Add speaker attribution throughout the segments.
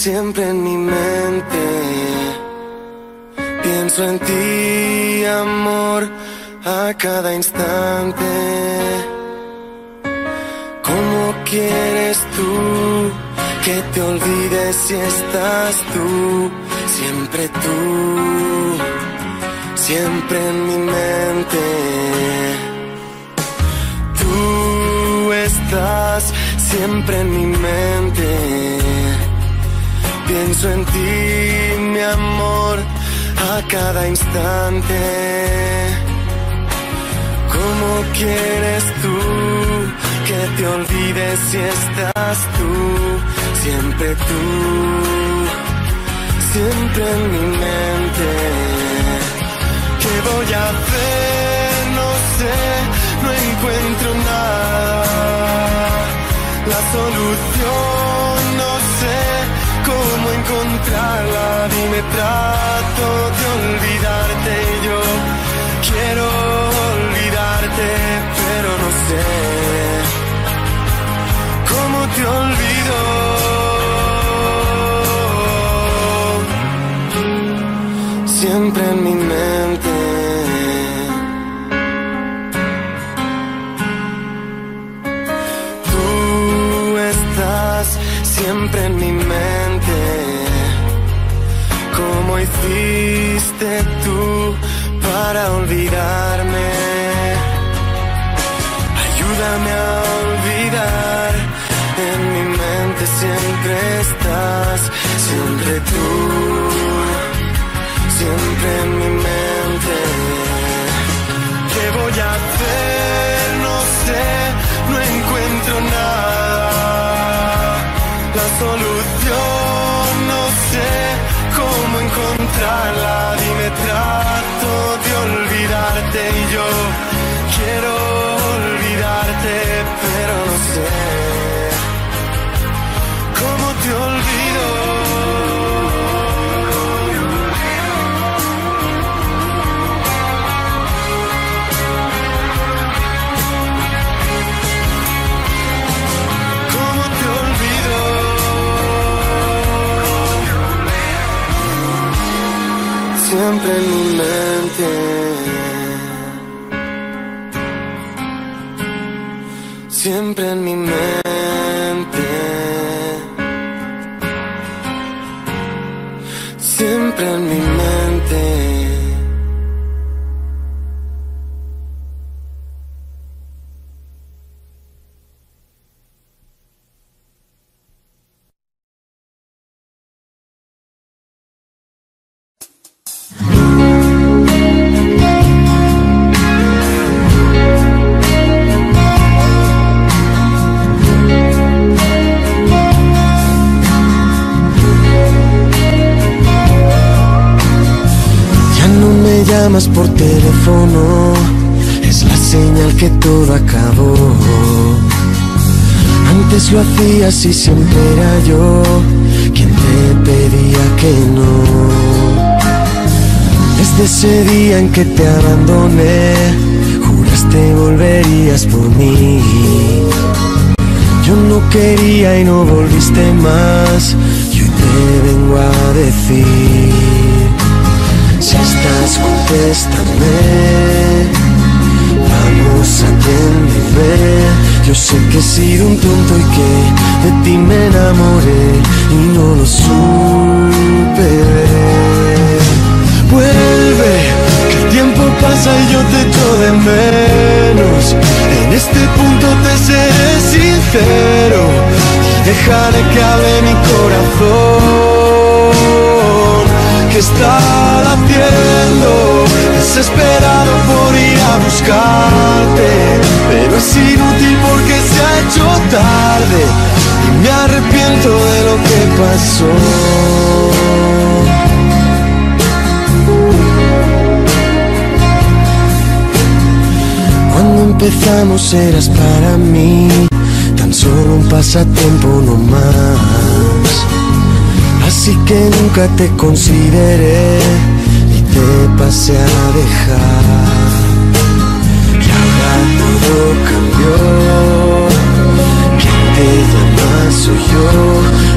Speaker 1: siempre en mi mente. Pienso en ti, amor, a cada instante. ¿Cómo quieres tú que te olvides si estás tú? Siempre tú, siempre en mi mente. Tú estás siempre en mi mente. Pienso en ti, mi amor, a cada instante. ¿Cómo quieres tú que te olvides si estás tú? Siempre tú, siempre en mi mente. ¿Qué voy a hacer? No sé, no encuentro nada. La solución encontrarla. Dime, trato de olvidarte yo quiero olvidarte, pero no sé cómo te olvido. Siempre en mi mente. ¿Cómo hiciste tú para olvidarme? Ayúdame a olvidar. En mi mente siempre estás, siempre tú, quiero olvidarte, pero no sé cómo te olvido. ¿Cómo te olvido? Siempre en mi mente. Siempre en mi mente. Hacías y siempre era yo quien te pedía que no. Desde ese día en que te abandoné, juraste volverías por mí. Yo no quería y no volviste más, y hoy te vengo a decir. Si estás, contéstame. Vamos, atiéndeme. Yo sé que he sido un tonto y que de ti me enamoré y no lo supe ver. Vuelve, que el tiempo pasa y yo te echo de menos. En este punto te seré sincero y dejaré que hable mi corazón que está latiendo, desesperado a buscarte, pero es inútil porque se ha hecho tarde y me arrepiento de lo que pasó. Cuando empezamos eras para mí tan solo un pasatiempo no más. Así que nunca te consideré y te pasé a dejar. Todo cambió. Quien te llama soy yo.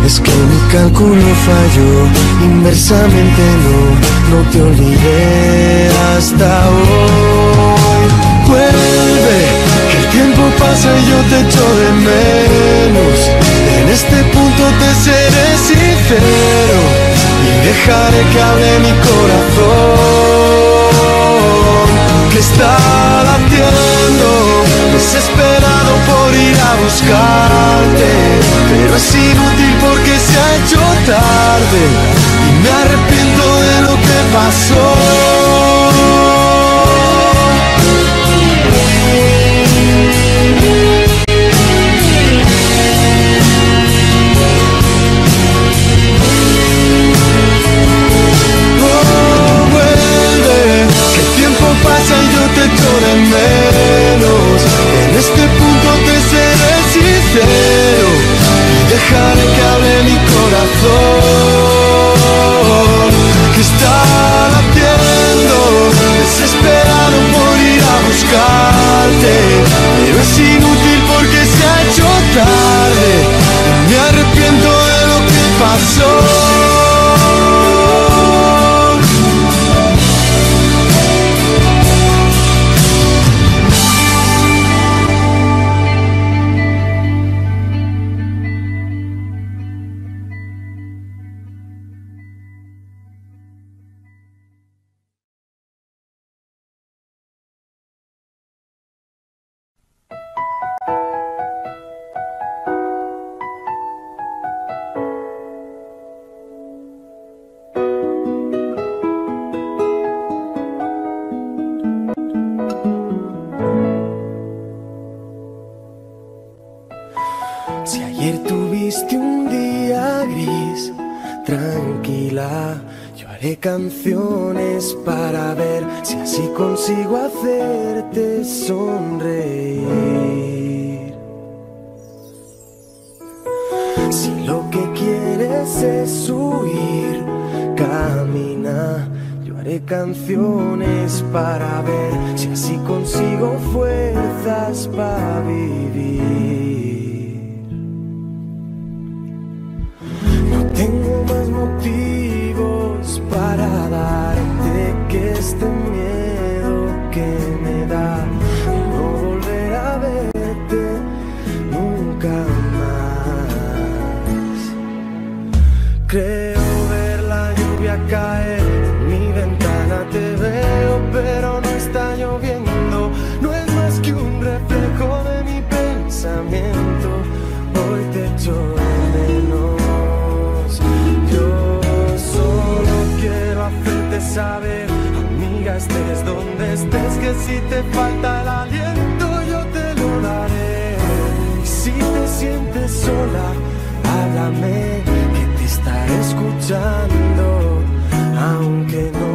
Speaker 1: Es que mi cálculo falló, inversamente no, no te olvidé hasta hoy. Vuelve, que el tiempo pasa y yo te echo de menos. En este punto te seré sincero y dejaré que hable mi corazón que está latiendo, desesperado por ir a buscarte, pero es inútil porque se ha hecho tarde. Y me arrepiento de lo que pasó. Estés que si te falta el aliento, yo te lo daré. Y si te sientes sola, háblame, que te estaré escuchando, aunque no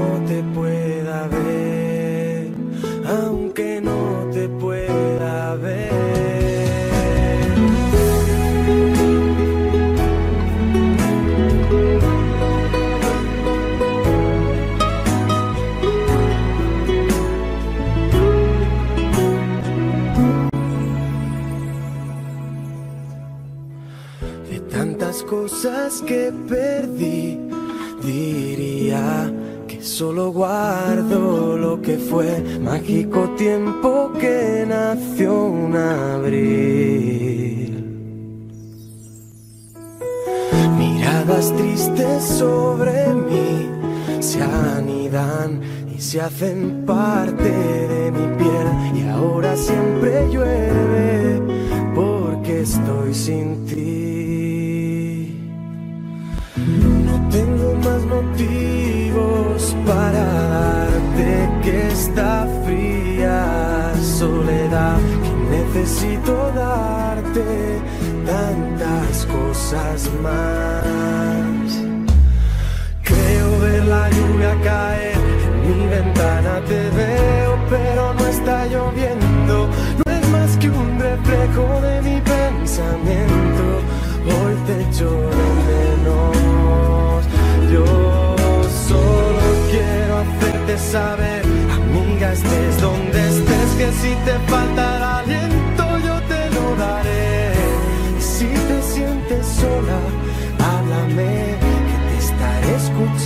Speaker 1: cosas que perdí, diría que solo guardo lo que fue mágico tiempo que nació un abril. Miradas tristes sobre mí se anidan y se hacen parte de mi piel y ahora siempre llueve porque estoy sin ti. Motivos para darte que esta fría soledad necesito darte tantas cosas más. Creo ver la lluvia caer en mi ventana, te veo, pero no está lloviendo. No es más que un reflejo de mi pensamiento.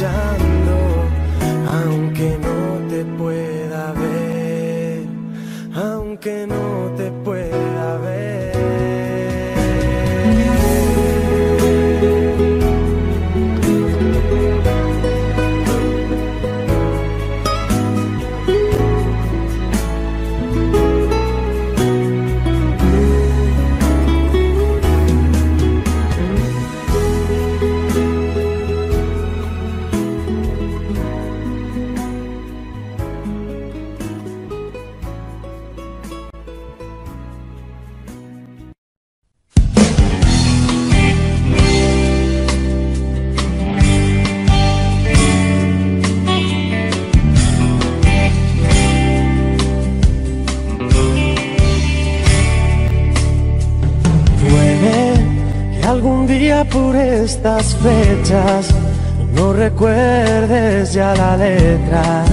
Speaker 1: Escuchando, estas fechas no recuerdes ya la letra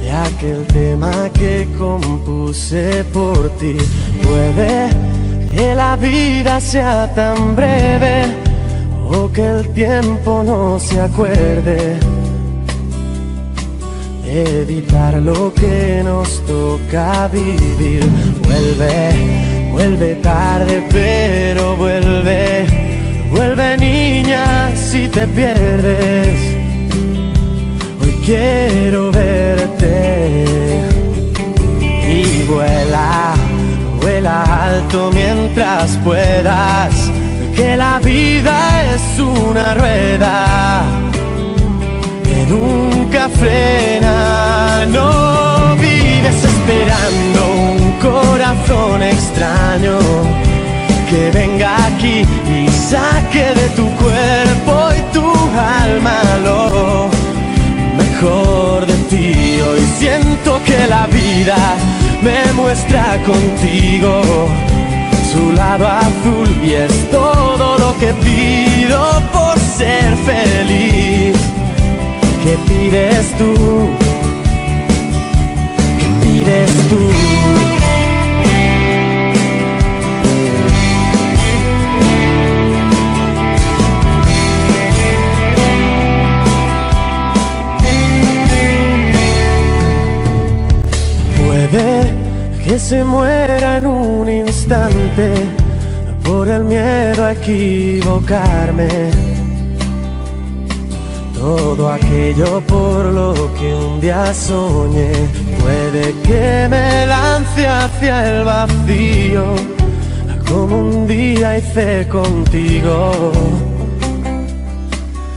Speaker 1: de aquel tema que compuse por ti. Puede que la vida sea tan breve o que el tiempo no se acuerde de evitar lo que nos toca vivir. Vuelve, vuelve tarde, pero vuelve, vuelve niña si te pierdes. Hoy quiero verte y vuela, vuela alto mientras puedas, que la vida es una rueda que nunca frena. No vives esperando un corazón extraño que venga aquí y saque de tu cuerpo y tu alma lo mejor de ti. Hoy siento que la vida me muestra contigo su lado azul y es todo lo que pido por ser feliz. ¿Qué pides tú? ¿Qué pides tú? Que se muera en un instante por el miedo a equivocarme. Todo aquello por lo que un día soñé puede que me lance hacia el vacío como un día hice contigo.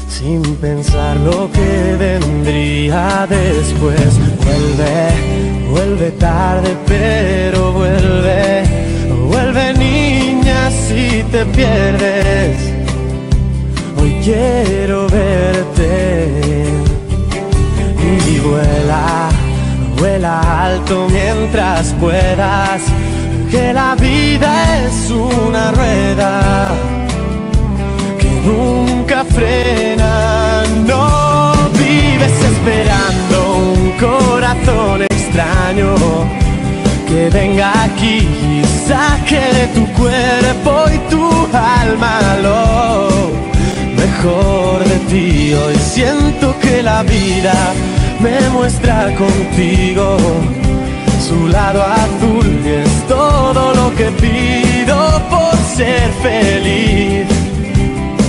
Speaker 1: Sin pensar lo que vendría después vuelve vuelve tarde pero vuelve. Vuelve niña si te pierdes. Hoy quiero verte. Y vuela, vuela alto mientras puedas, que la vida es una rueda que nunca frena. No vives esperando un corazón que venga aquí y saque de tu cuerpo y tu alma lo mejor de ti. Hoy siento que la vida me muestra contigo. Su lado azul y es todo lo que pido por ser feliz.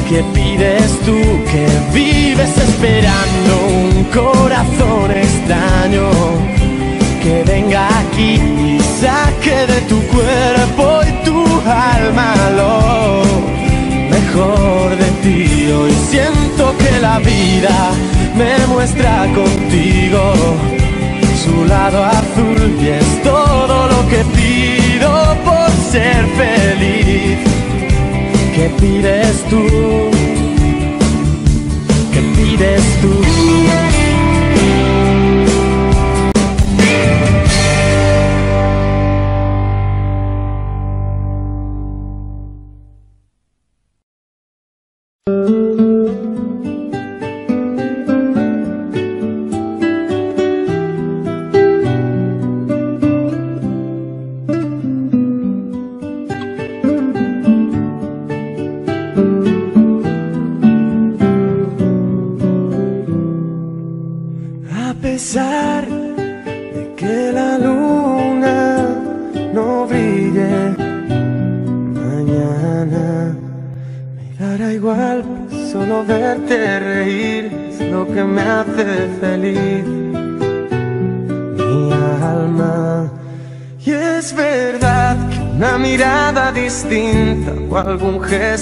Speaker 1: ¿Qué pides tú que vives esperando un corazón extraño que venga aquí y saque de tu cuerpo y tu alma lo mejor de ti. Hoy siento que la vida me muestra contigo su lado azul y es todo lo que pido por ser feliz. ¿Qué pides tú? ¿Qué pides tú?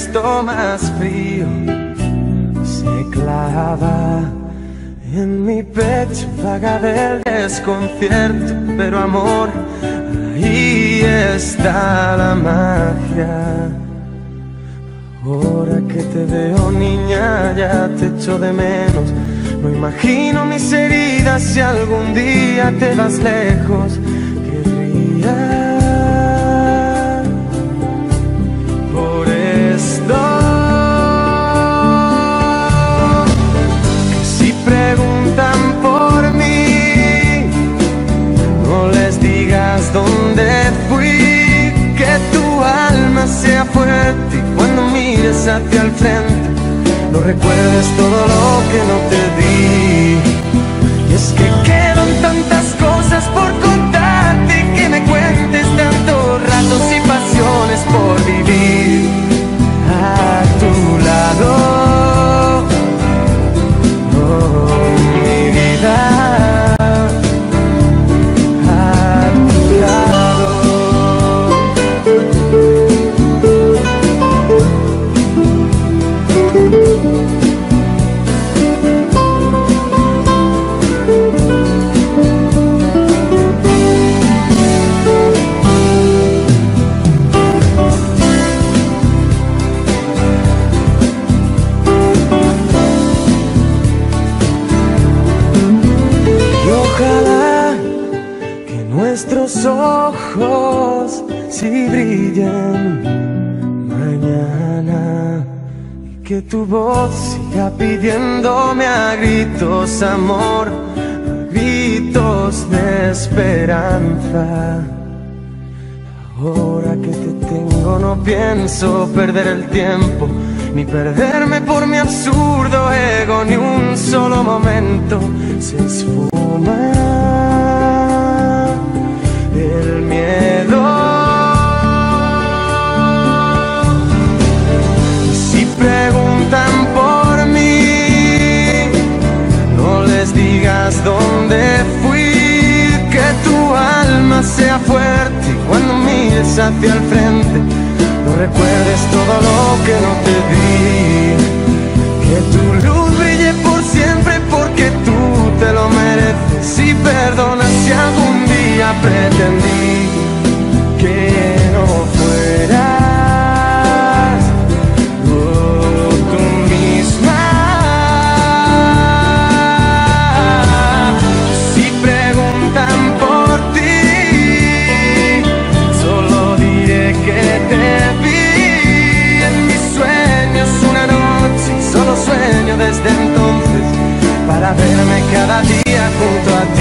Speaker 1: Gesto más frío se clava en mi pecho, vaga del desconcierto, pero amor, ahí está la magia. Ahora que te veo niña, ya te echo de menos. No imagino mis heridas si algún día te vas lejos. Querría dónde fui. Que tu alma sea fuerte cuando mires hacia el frente, no recuerdes todo lo que no te di. Y es que que tu voz siga pidiéndome a gritos amor, a gritos de esperanza. Ahora que te tengo no pienso perder el tiempo, ni perderme por mi absurdo ego, ni un solo momento se esfuma el miedo. Sea fuerte cuando mires hacia el frente, no recuerdes todo lo que no te di. Que tu luz brille por siempre porque tú te lo mereces y perdona si algún día pretendí para verme cada día junto a ti.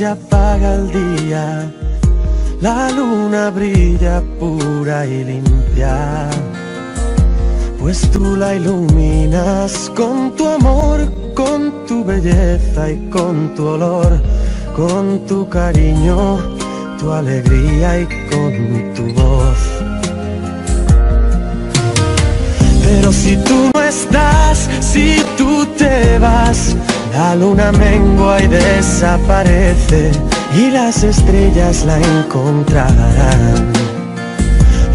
Speaker 1: Se apaga el día, la luna brilla pura y limpia, pues tú la iluminas con tu amor, con tu belleza y con tu olor, con tu cariño, tu alegría y con tu voz. Pero si tú no estás, si tú te vas, la luna mengua y desaparece y las estrellas la encontrarán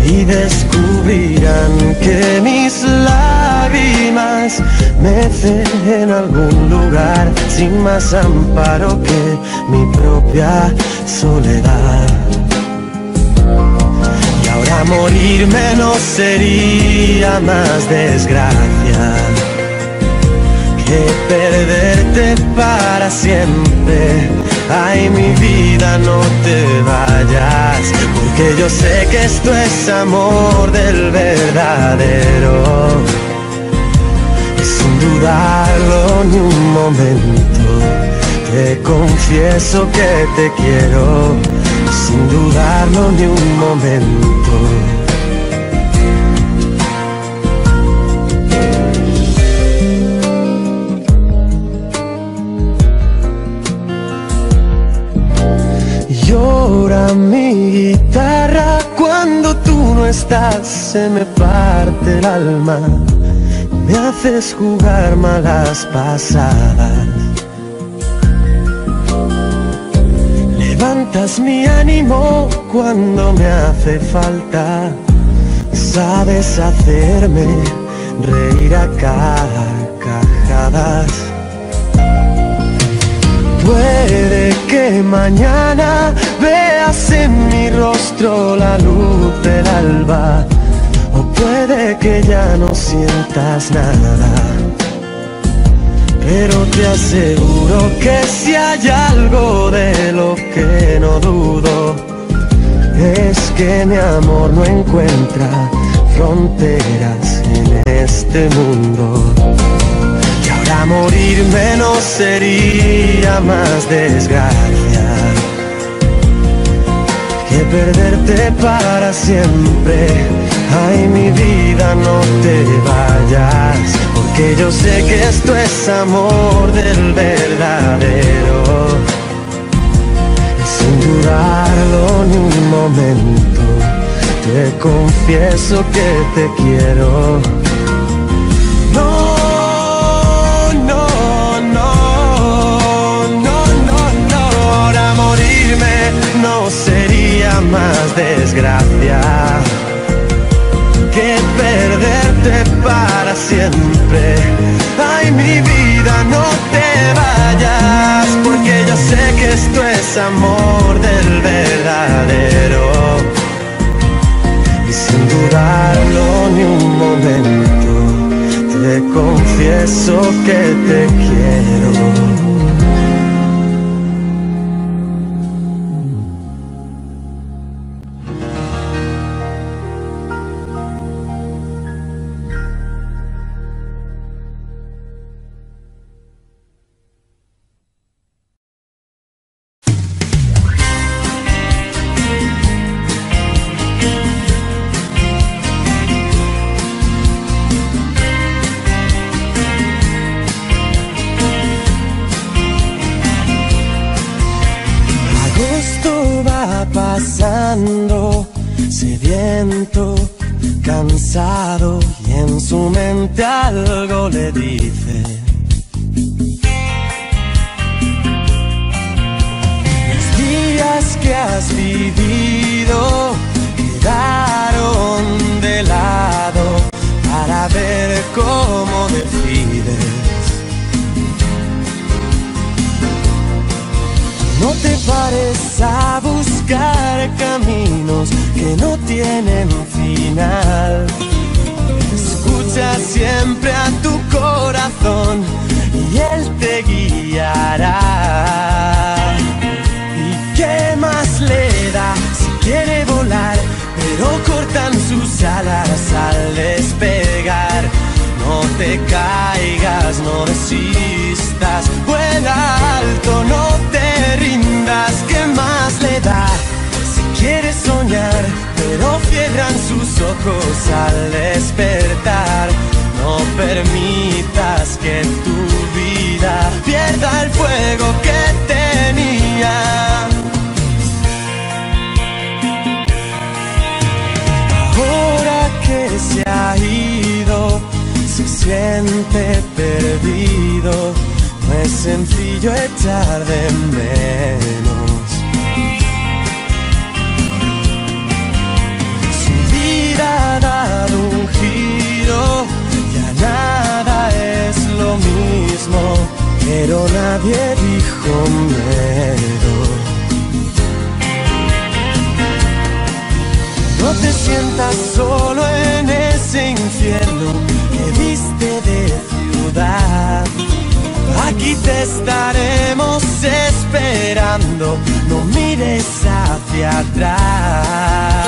Speaker 1: y descubrirán que mis lágrimas mecen en algún lugar sin más amparo que mi propia soledad. Y ahora morirme no sería más desgracia que perderte para siempre Ay, mi vida, no te vayas, porque yo sé que esto es amor del verdadero. Y sin dudarlo ni un momento, te confieso que te quiero, sin dudarlo ni un momento. Llora mi guitarra cuando tú no estás, se me parte el alma, me haces jugar malas pasadas. Levantas mi ánimo cuando me hace falta, sabes hacerme reír a carcajadas. Puede que mañana veas en mi rostro la luz del alba o puede que ya no sientas nada. Pero te aseguro que si hay algo de lo que no dudo es que mi amor no encuentra fronteras en este mundo. Para morirme no sería más desgracia que perderte para siempre. Ay, mi vida, no te vayas, porque yo sé que esto es amor del verdadero. Y sin dudarlo ni un momento, te confieso que te quiero. Más desgracia que perderte para siempre. Ay, mi vida, no te vayas, porque yo sé que esto es amor del verdadero. Y sin dudarlo ni un momento, te confieso que te quiero. Sientas solo en ese infierno que viste de ciudad. Aquí te estaremos esperando, no mires hacia atrás.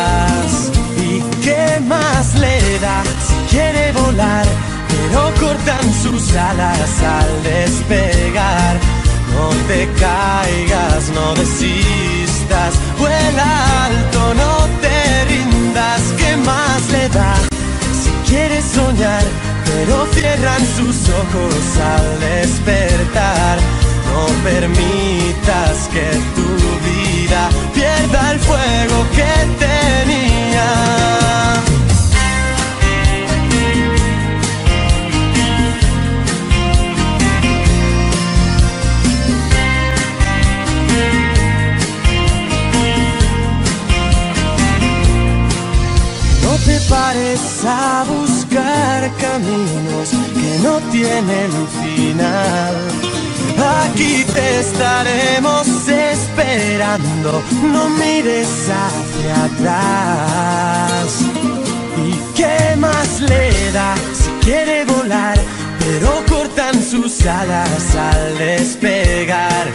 Speaker 1: ¿Y qué más le da si quiere volar? Pero cortan sus alas al despegar. No te caigas, no desistas, vuela alto, no ¿qué más le da? Si quieres soñar, pero cierran sus ojos al despertar. No permitas que tu vida pierda el fuego que tenía. Pares a buscar caminos que no tienen final. Aquí te estaremos esperando, no mires hacia atrás. ¿Y qué más le da si quiere volar? Pero cortan sus alas al despegar.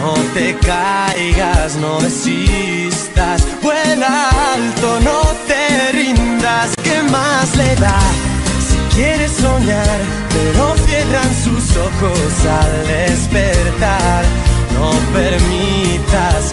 Speaker 1: No te caigas, no desistas, vuela alto, no te rindas, ¿qué más le da? Si quieres soñar, pero cierran sus ojos al despertar. No permitas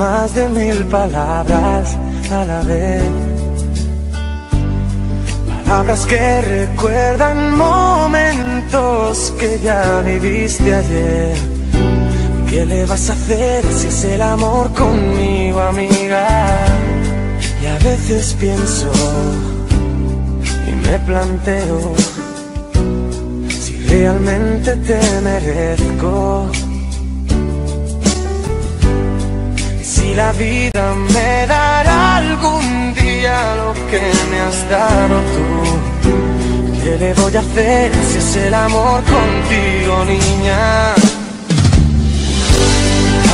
Speaker 1: más de mil palabras a la vez. Palabras que recuerdan momentos que ya viviste ayer. ¿Qué le vas a hacer si es el amor conmigo, amiga? Y a veces pienso y me planteo si realmente te merezco. Si la vida me dará algún día lo que me has dado tú. ¿Qué le voy a hacer si es el amor contigo, niña?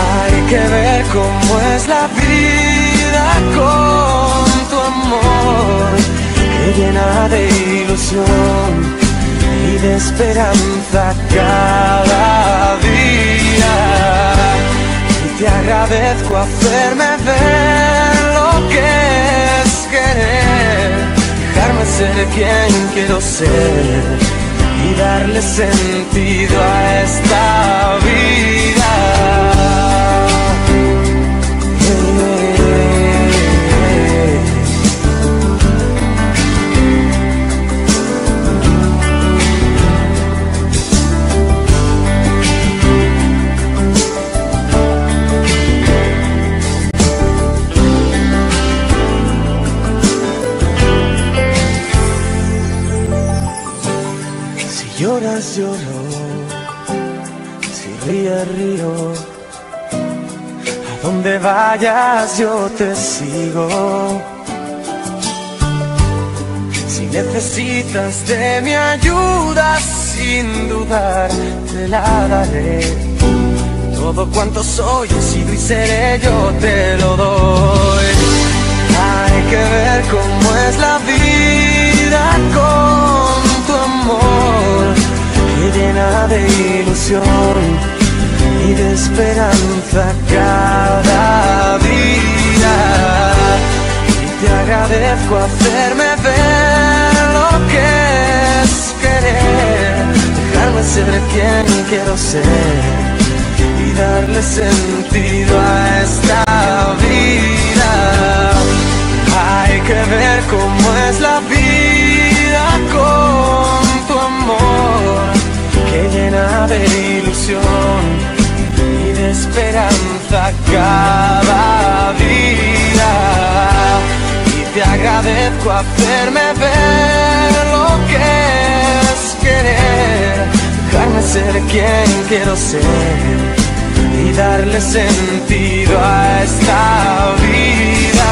Speaker 1: Hay que ver cómo es la vida con tu amor, que llena de ilusión y de esperanza cada día. Te agradezco hacerme ver lo que es querer, dejarme ser quien quiero ser y darle sentido a esta vida. Donde vayas yo te sigo. Si necesitas de mi ayuda, sin dudar te la daré. Todo cuanto soy, he sido y seré, yo te lo doy. Hay que ver cómo es la vida con tu amor, que llena de ilusión y de esperanza cada día. Y te agradezco hacerme ver lo que es querer, dejarme ser quien quiero ser y darle sentido a esta vida. Hay que ver cómo es la vida con tu amor, que llena de ilusión esperanza cada día. Y te agradezco hacerme ver lo que es querer, dejarme ser quien quiero ser y darle sentido a esta vida.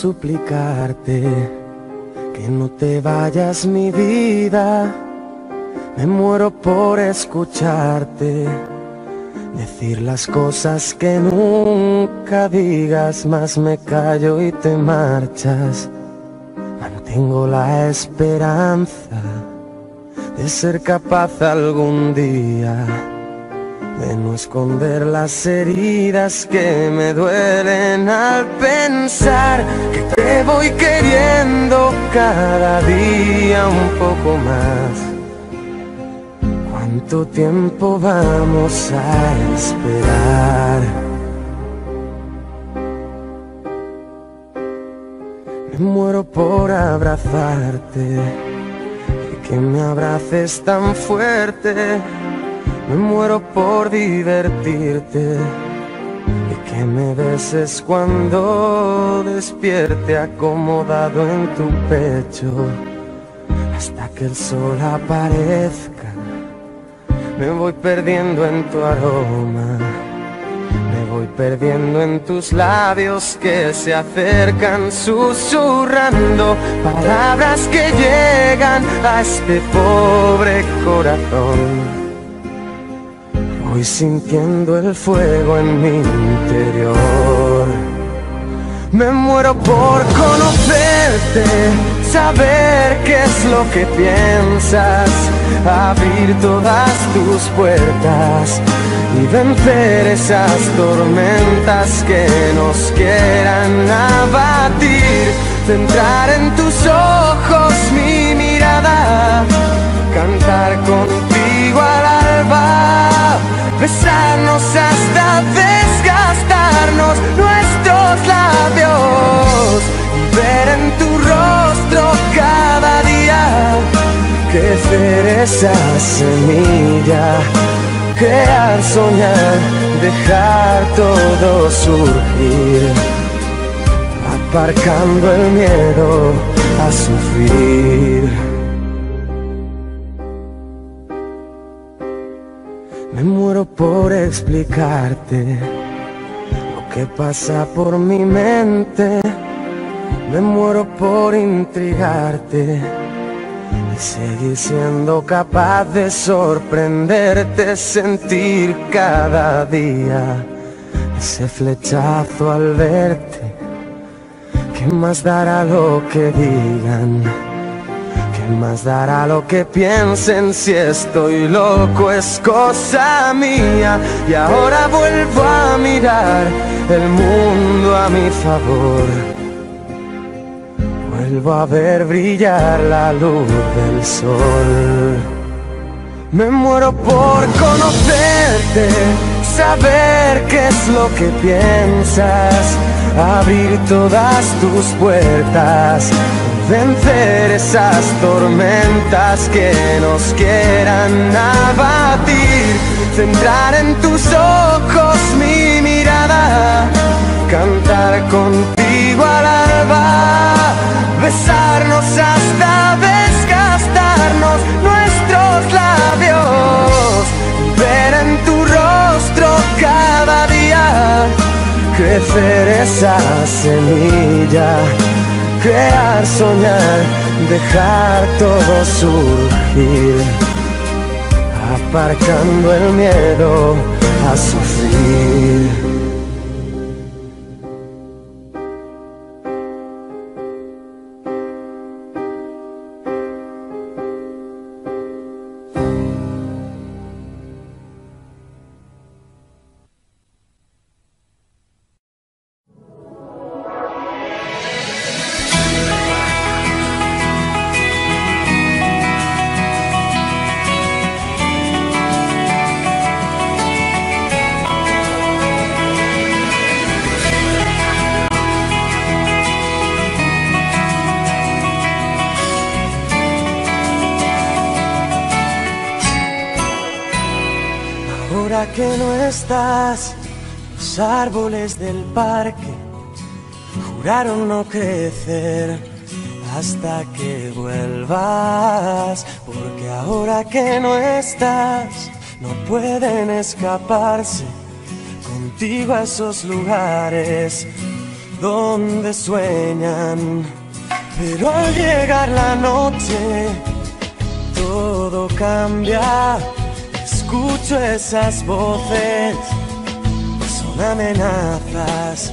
Speaker 1: Suplicarte que no te vayas mi vida. Me muero por escucharte decir las cosas que nunca digas, más me callo y te marchas. Mantengo la esperanza de ser capaz algún día de no esconder las heridas que me duelen al pensar que te voy queriendo cada día un poco más. ¿Cuánto tiempo vamos a esperar? Me muero por abrazarte y que me abraces tan fuerte. Me muero por divertirte y que me beses cuando despierte acomodado en tu pecho hasta que el sol aparezca. Me voy perdiendo en tu aroma, me voy perdiendo en tus labios que se acercan susurrando palabras que llegan a este pobre corazón. Voy sintiendo el fuego en mi interior. Me muero por conocerte, saber qué es lo que piensas, abrir todas tus puertas y vencer esas tormentas que nos quieran abatir. Centrar en tus ojos mi mirada, cantar alba, besarnos hasta desgastarnos nuestros labios y ver en tu rostro cada día crecer esa semilla, crear, soñar, dejar todo surgir, aparcando el miedo a sufrir. Me muero por explicarte lo que pasa por mi mente. Me muero por intrigarte, Seguir siendo capaz de sorprenderte, sentir cada día ese flechazo al verte. ¿Qué más dará lo que digan? ¿Qué más dará lo que piensen si estoy loco? Es cosa mía y ahora vuelvo a mirar el mundo a mi favor Vuelvo a ver brillar la luz del sol. Me muero por conocerte, saber qué es lo que piensas, abrir todas tus puertas, vencer esas tormentas que nos quieran abatir, centrar en tus ojos mi mirada, cantar contigo al alba besarnos hasta desgastarnos nuestros labios, ver en tu rostro cada día crecer esa semilla, crear, soñar, dejar todo surgir, aparcando el miedo a sufrir. Árboles del parque juraron no crecer hasta que vuelvas, porque ahora que no estás, no pueden escaparse contigo a esos lugares donde sueñan. Pero al llegar la noche, todo cambia escucho esas voces, amenazas.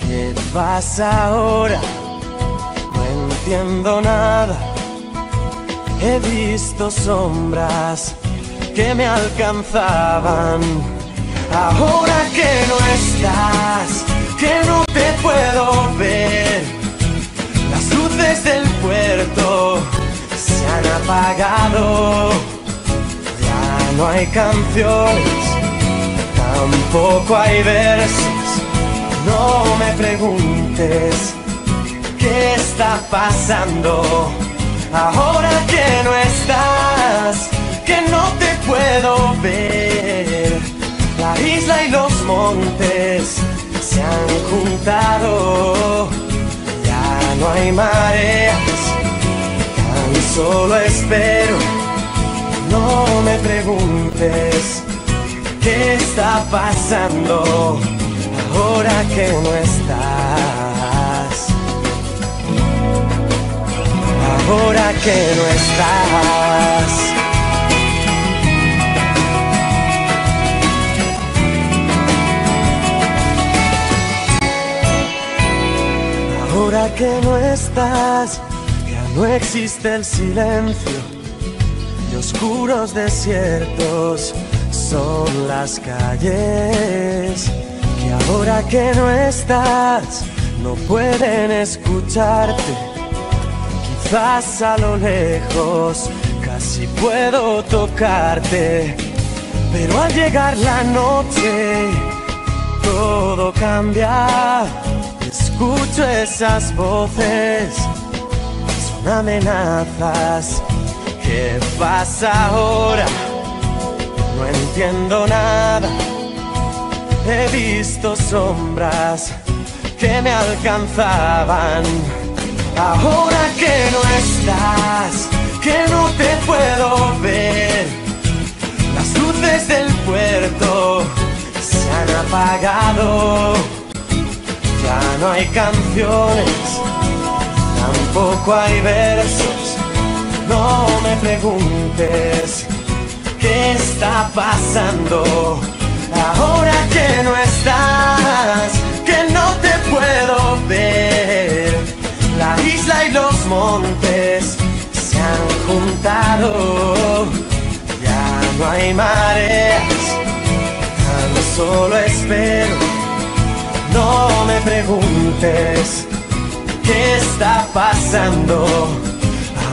Speaker 1: ¿Qué pasa ahora? No entiendo nada. He visto sombras que me alcanzaban. Ahora que no estás, que no te puedo ver. Las luces del puerto se han apagado no hay canciones, tampoco hay versos. No me preguntes qué está pasando ahora que no estás, que no te puedo ver. La isla y los montes se han juntado, ya no hay mareas, tan solo espero no me preguntes qué está pasando ahora que no estás. Ahora que no estás. Ahora que no estás, ya no existe el silencio oscuros desiertos son las calles que ahora que no estás no pueden escucharte. Quizás a lo lejos casi puedo tocarte, pero al llegar la noche todo cambia. Escucho esas voces, son amenazas ¿Qué pasa ahora? Entiendo nada. He visto sombras que me alcanzaban. Ahora que no estás, que no te puedo ver. Las luces del puerto se han apagado. Ya no hay canciones, tampoco hay versos No me preguntes qué está pasando ahora que no estás, que no te puedo ver. La isla y los montes se han juntado, ya no hay mares, tan solo espero. No me preguntes qué está pasando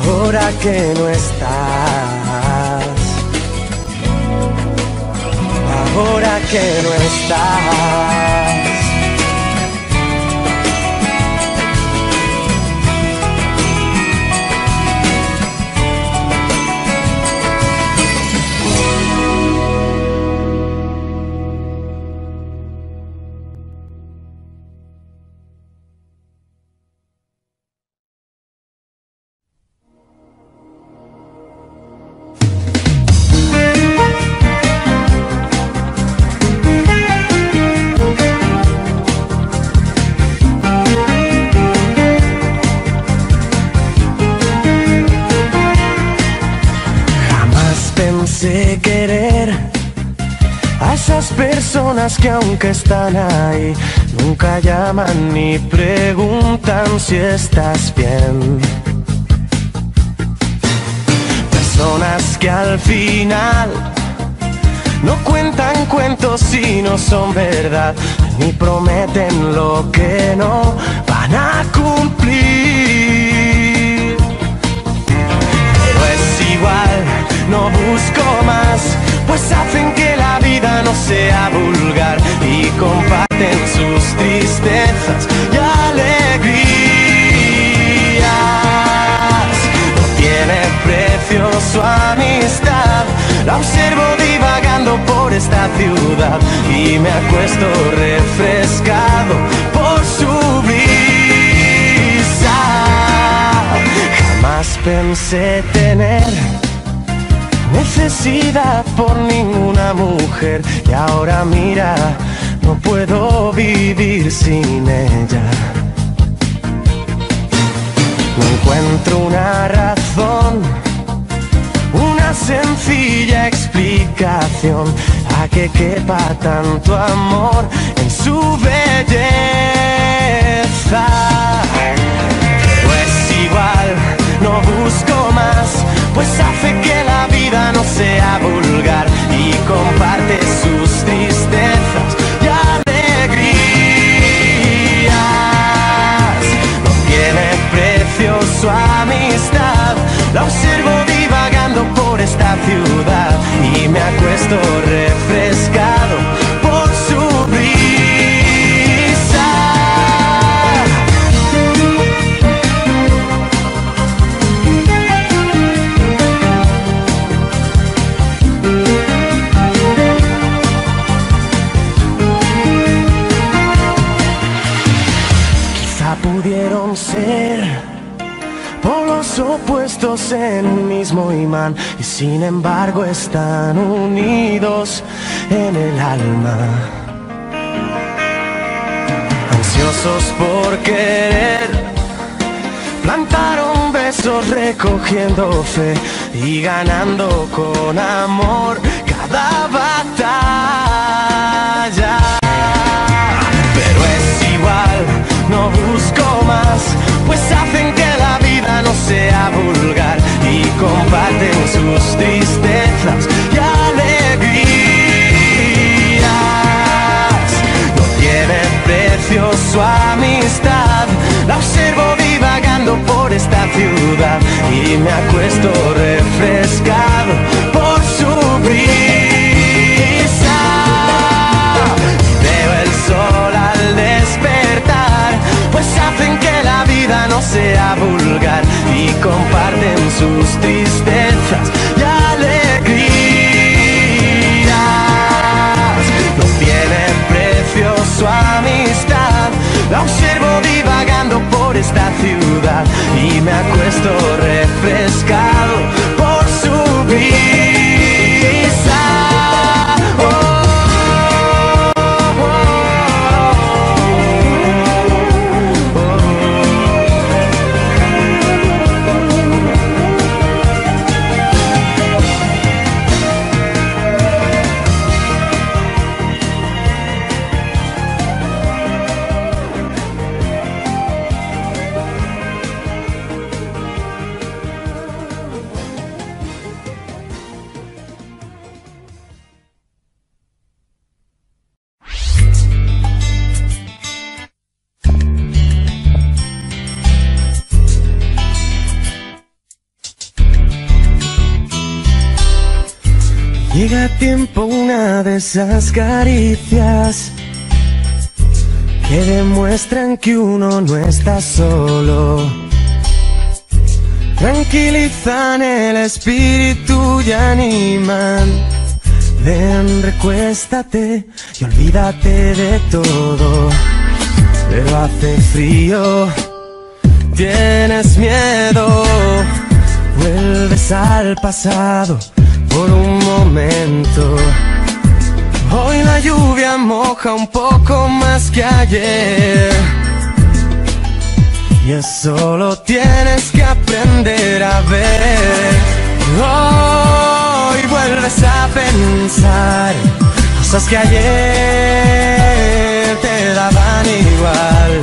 Speaker 1: ahora que no estás. Ahora que no estás. Personas que aunque están ahí, nunca llaman ni preguntan si estás bien. Personas que al final no cuentan cuentos si no son verdad, ni prometen lo que no van a cumplir. Pero es igual, no busco más, pues hacen que la vida no sea vulgar y comparten sus tristezas y alegrías. No tiene precio su amistad, la observo divagando por esta ciudad y me acuesto refrescado por su brisa. Jamás pensé tener necesidad por ninguna mujer y ahora mira, no puedo vivir sin ella. No encuentro una razón, una sencilla explicación a que quepa tanto amor en su belleza. Pero es igual, no busco más, pues hace que la sea vulgar y comparte sus tristezas y alegrías. No tiene precio su amistad, la observo divagando por esta ciudad y me acuesto refrescado y sin embargo están unidos en el alma. Ansiosos por querer, plantaron besos recogiendo fe y ganando con amor cada batalla. Pero es igual, no busco más, pues hacen que la vida no sea y comparten sus tristezas y alegrías. No tiene precio su amistad, la observo divagando por esta ciudad y me acuesto refrescado por su brisa. Veo el sol al despertar, pues hacen que la vida no sea vulgar y comparten sus tristezas y alegrías. No tiene precio su amistad, la observo divagando por esta ciudad y me acuesto refrescado Llega tiempo una de esas caricias que demuestran que uno no está solo. Tranquilizan el espíritu y animan. Ven, recuéstate y olvídate de todo. Pero hace frío, tienes miedo, vuelves al pasado por un momento. Hoy la lluvia moja un poco más que ayer. Y eso solo tienes que aprender a ver. Hoy vuelves a pensar cosas que ayer te daban igual.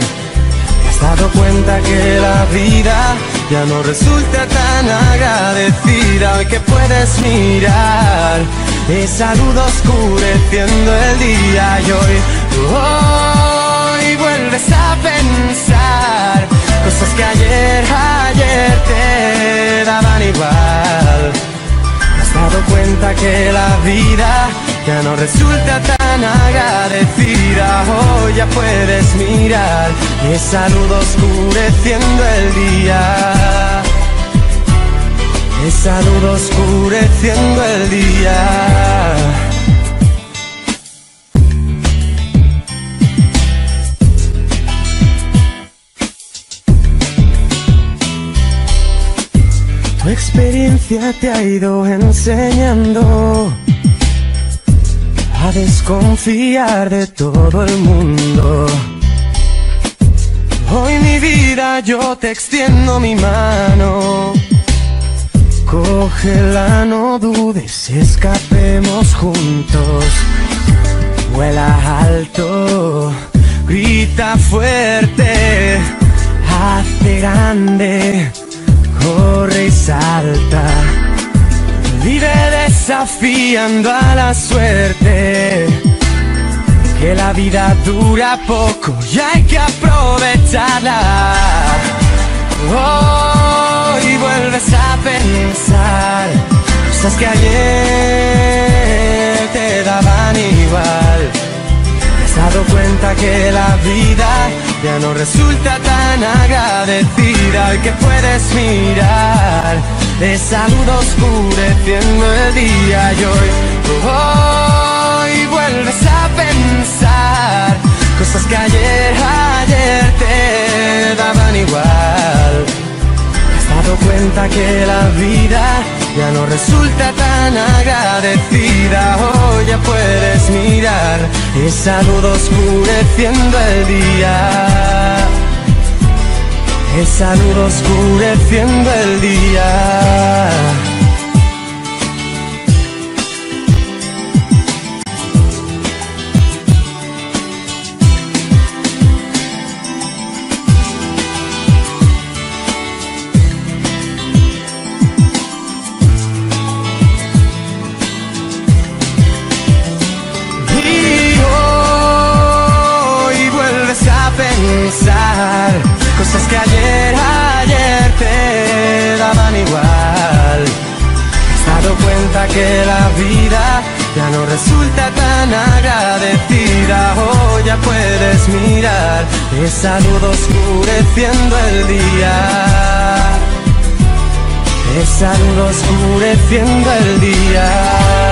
Speaker 1: Has dado cuenta que la vida ya no resulta tan agradecida hoy que puedes mirar esa luz oscureciendo el día y hoy, hoy vuelves a pensar cosas que ayer, ayer te daban igual. Dado cuenta que la vida ya no resulta tan agradecida. Hoy ya puedes mirar esa luz oscureciendo el día. Esa luz oscureciendo el día. Experiencia te ha ido enseñando a desconfiar de todo el mundo. Hoy mi vida yo te extiendo mi mano. Cógela, no dudes, escapemos juntos. Vuela alto, grita fuerte, hazte grande, corre y salta. Vive desafiando a la suerte. Que la vida dura poco y hay que aprovecharla. Hoy vuelves a pensar cosas que ayer te daban igual. Te has dado cuenta que la vida ya no resulta tan agradecida. Que puedes mirar esa luz oscureciendo el día y hoy, hoy vuelves a pensar. Cosas que ayer, ayer te daban igual. Has dado cuenta que la vida ya no resulta tan agradecida. Hoy ya puedes mirar esa luz oscureciendo el día. Esa luz oscureciendo el día. Que la vida ya no resulta tan agradecida. Hoy ya puedes mirar esa luz oscureciendo el día. Esa luz oscureciendo el día.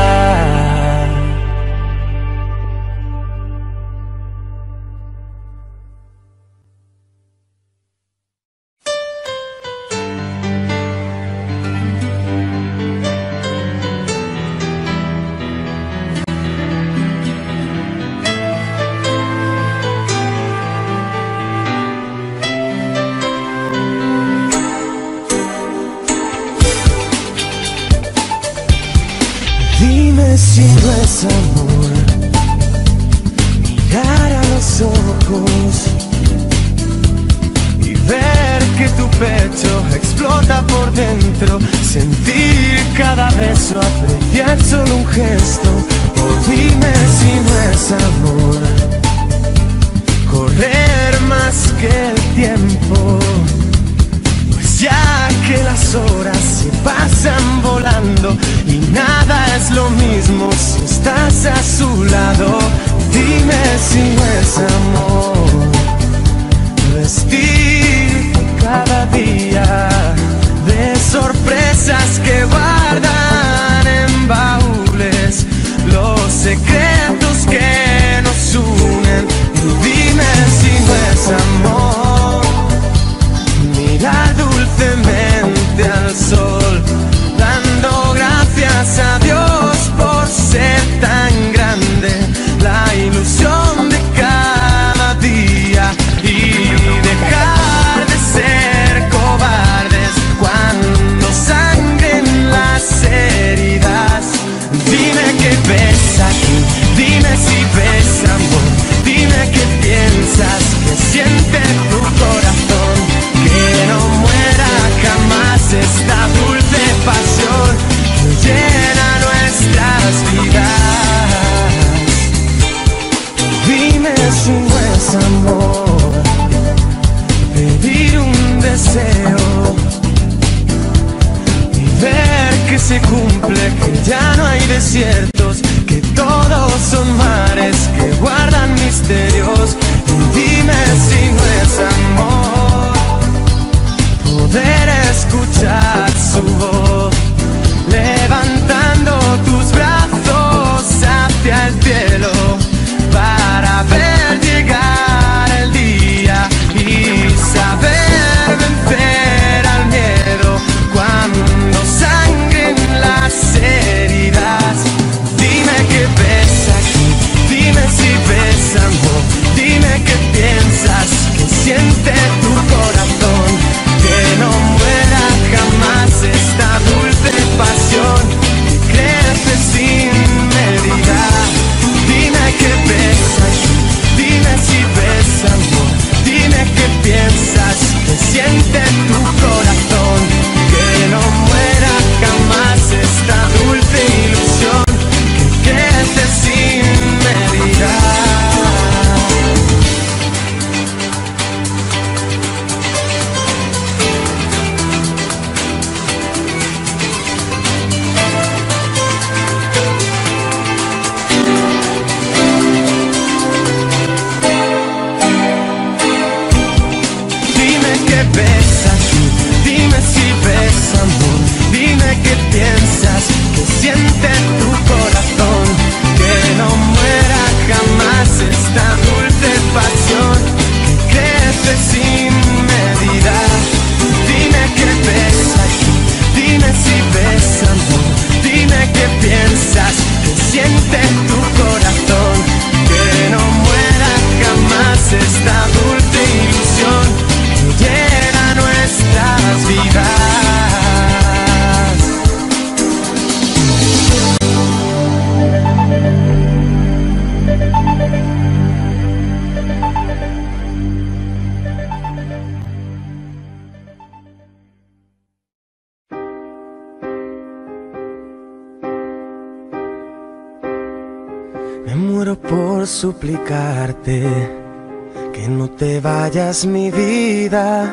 Speaker 1: que no te vayas mi vida.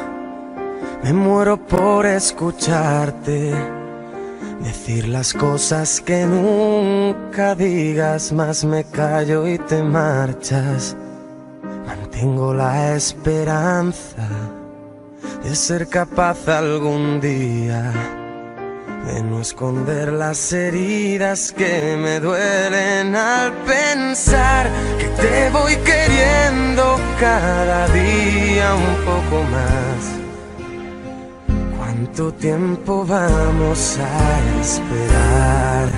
Speaker 1: Me muero por escucharte decir las cosas que nunca digas, más me callo y te marchas. Mantengo la esperanza de ser capaz algún día de no esconder las heridas que me duelen al pensar que te voy queriendo cada día un poco más. ¿Cuánto tiempo vamos a esperar?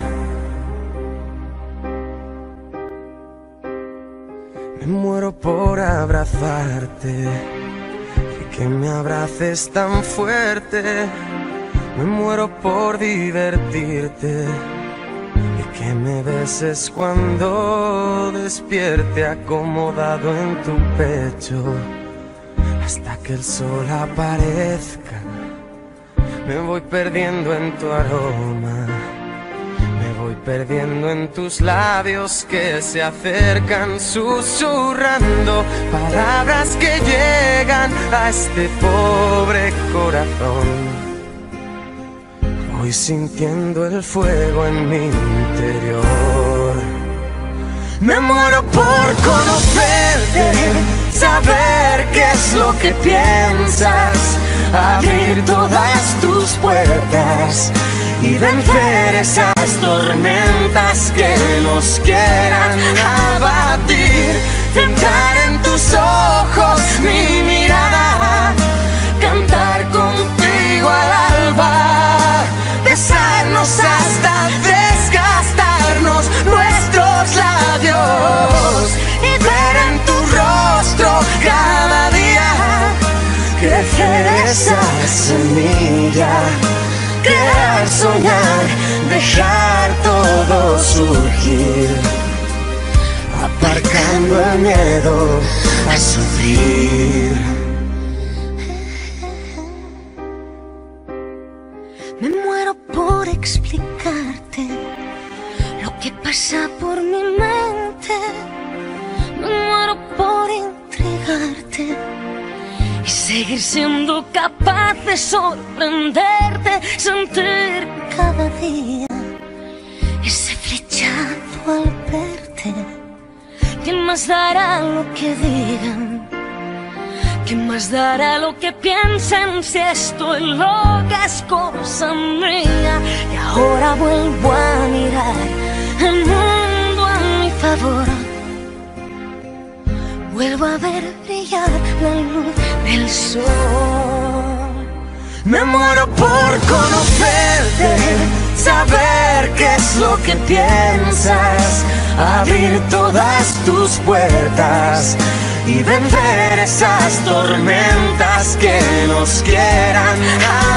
Speaker 1: Me muero por abrazarte y que me abraces tan fuerte me muero por divertirte. Y que me beses cuando despierte acomodado en tu pecho hasta que el sol aparezca. Me voy perdiendo en tu aroma, me voy perdiendo en tus labios que se acercan susurrando. Palabras que llegan a este pobre corazón voy sintiendo el fuego en mi interior. Me muero por conocerte, saber qué es lo que piensas, abrir todas tus puertas y vencer esas tormentas que nos quieran abatir. Entrar en tus ojos mi hasta desgastarnos nuestros labios y ver en tu rostro cada día crecer esa semilla crear, soñar, dejar todo surgir, aparcando el miedo a sufrir.
Speaker 2: Por explicarte lo que pasa por mi mente. Me muero por entregarte y seguir siendo capaz de sorprenderte, sentir cada día ese flechazo al verte. ¿Quién más dará lo que digan? ¿Quién más dará lo que piensen si estoy loca es cosa mía? Y ahora vuelvo a mirar el mundo a mi favor. Vuelvo a ver brillar la luz del sol.
Speaker 1: Me muero por conocerte, saber qué es lo que piensas, abrir todas tus puertas y vencer esas tormentas que nos quieran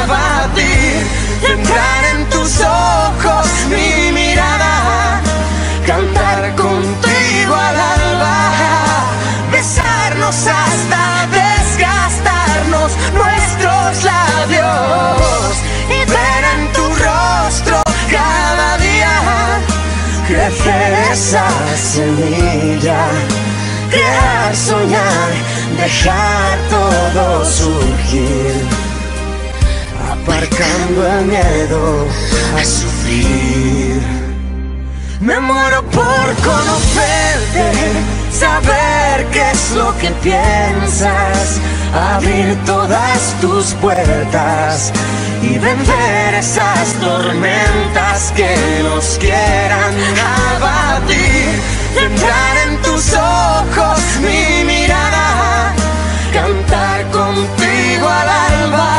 Speaker 1: abatir. Entrar en tus ojos mi mirada, cantar contigo al alba, besarnos hasta desgastarnos nuestros labios y ver en tu rostro cada día crecer esa semilla crear, soñar, dejar todo surgir, aparcando el miedo a sufrir. Me muero por conocerte, saber qué es lo que piensas, abrir todas tus puertas y vencer esas tormentas que nos quieran abatir. Entrar en tus ojos mi mirada, cantar contigo al alba,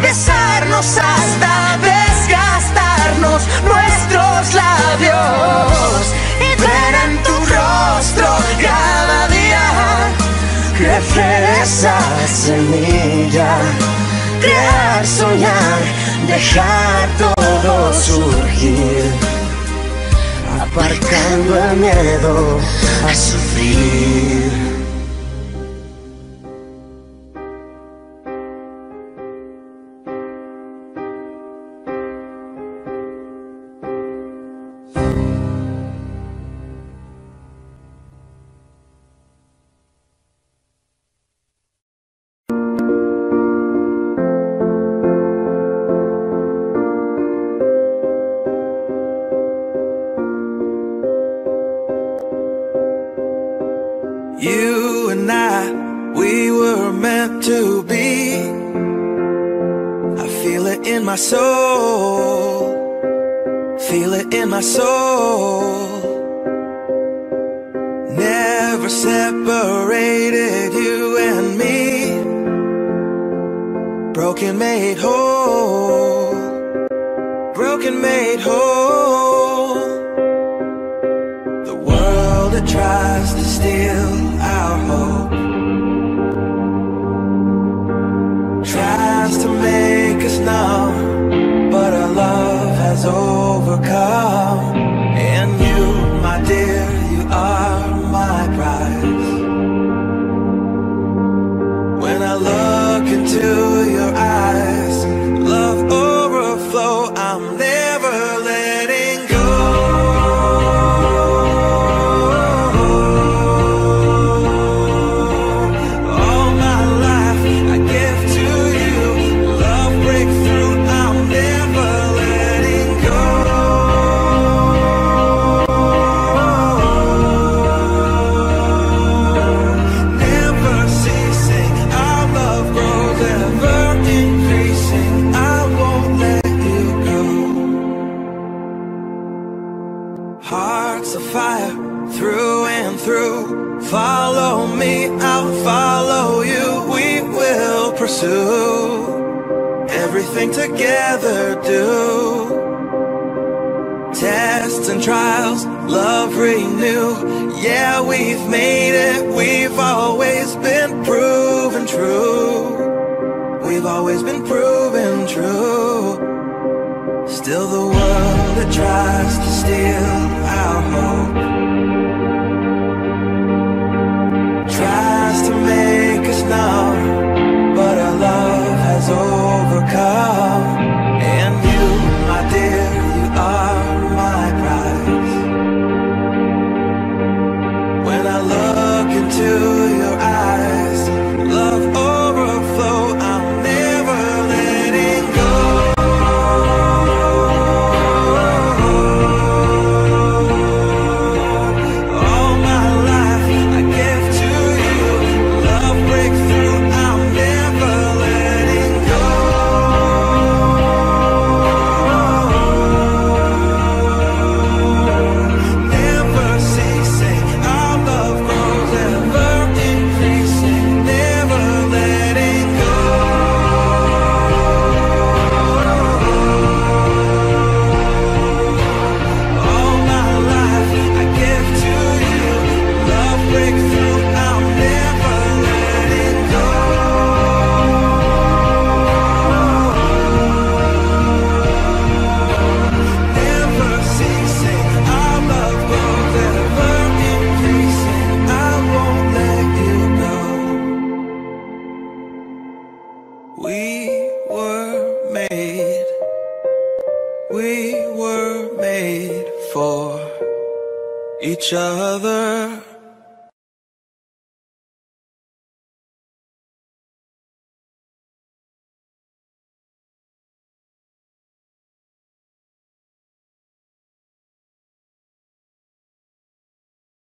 Speaker 1: besarnos hasta desgastarnos nuestros labios y ver en tu rostro cada día crecer esa semilla, crear, soñar, dejar todo surgir aparcando el miedo a sufrir. My soul. Feel it in my soul. Never separated you and me. Broken made whole. Broken made whole. Overcome. we've made it, we've always been proven true. We've always been proven true. Still the world that tries to steal our hope.